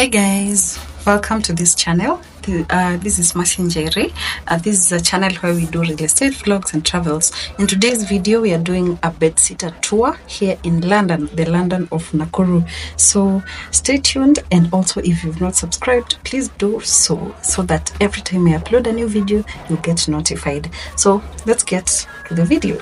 Hi guys, welcome to this channel. Uh, this is Mercy Njeri. Uh, this is a channel where we do real estate vlogs and travels. In today's video, we are doing a bedsitter tour here in London, the London of Nakuru. So stay tuned, and also if you've not subscribed, please do so, so that every time I upload a new video, you'll get notified. So let's get to the video.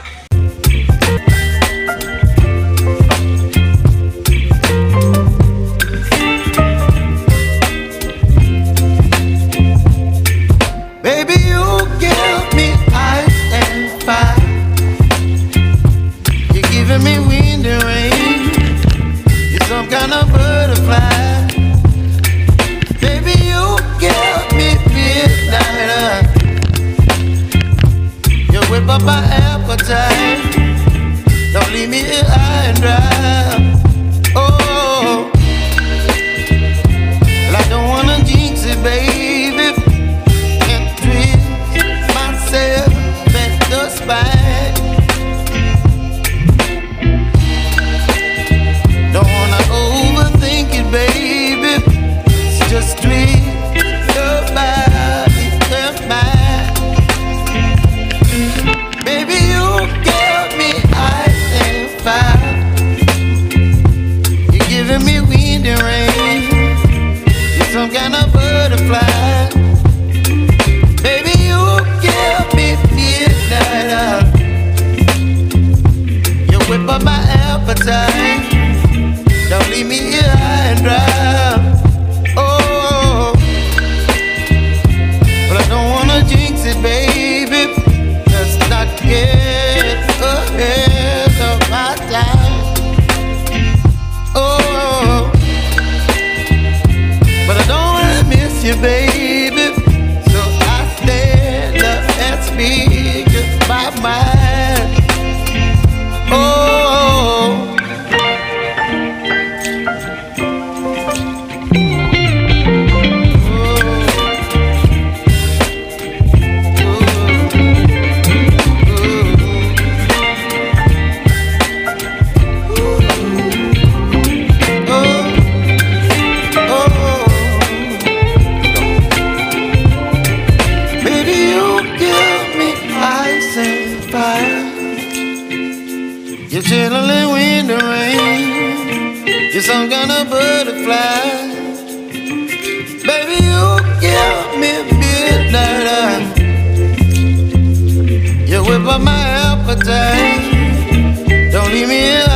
Chilling wind and rain. You're some kind of butterfly. Baby, you give me midnight. You whip up my appetite. Don't leave me